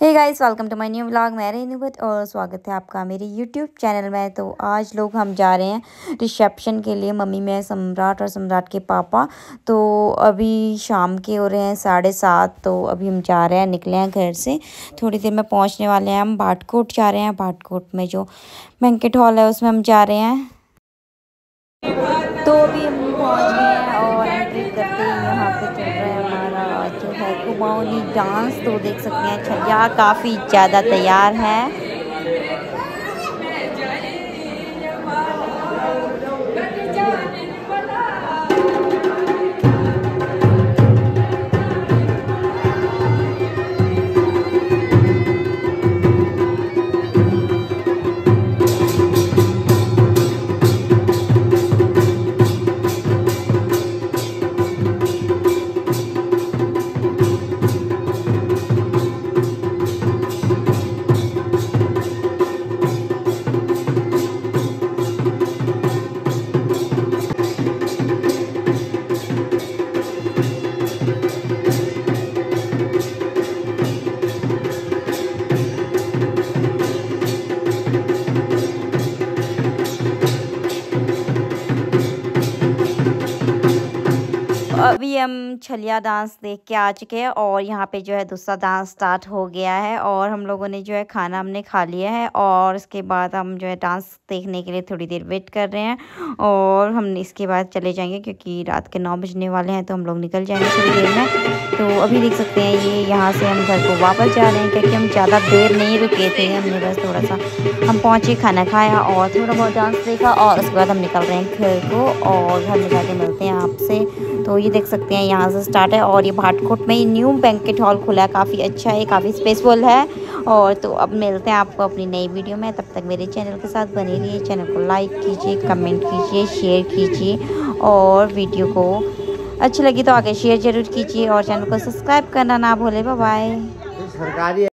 Hey guys welcome to my new vlog मैं रेनू भट्ट और स्वागत है आपका मेरे यूट्यूब चैनल में। तो आज लोग हम जा रहे हैं रिसेप्शन के लिए, मम्मी मैं सम्राट और सम्राट के पापा। तो अभी शाम के हो रहे हैं साढ़े सात तो अभी हम जा रहे हैं, निकले हैं घर से। थोड़ी देर में पहुँचने वाले हैं हम भाटकोट जा रहे हैं। भाटकोट में जो बैंकेट हॉल है, उसमें हम जा रहे हैं। तो अभी हम पहुँच गए यहाँ पे चल रहा है हमारा जो है कुमाऊनी डांस तो देख सकते हैं छलिया काफ़ी ज़्यादा तैयार है। अभी हम छलिया डांस देख के आ चुके हैं और यहाँ पे जो है दूसरा डांस स्टार्ट हो गया है और हम लोगों ने जो है खाना हमने खा लिया है और इसके बाद हम जो है डांस देखने के लिए थोड़ी देर वेट कर रहे हैं और हम इसके बाद चले जाएँगे क्योंकि रात के नौ बजने वाले हैं तो हम लोग निकल जाएँगे थोड़ी देर में। तो अभी देख सकते हैं ये यहाँ से हम घर को वापस जा रहे हैं, क्योंकि हम ज़्यादा देर नहीं रुके थे। हमने बस थोड़ा सा हम पहुँचे खाना खाया और थोड़ा बहुत डांस देखा और उसके बाद हम निकल रहे हैं घर को और घर में जाके मिलते हैं आपसे। तो ये देख सकते हैं, यहाँ से स्टार्ट है और ये भाटकोट में न्यू बैंकेट हॉल खुला है। काफ़ी अच्छा है, काफ़ी स्पेसफुल है। और तो अब मिलते हैं आपको अपनी नई वीडियो में। तब तक मेरे चैनल के साथ बने रहिए। चैनल को लाइक कीजिए कमेंट कीजिए शेयर कीजिए और वीडियो को अच्छी लगी तो आगे शेयर ज़रूर कीजिए और चैनल को सब्सक्राइब करना ना भूले। बाय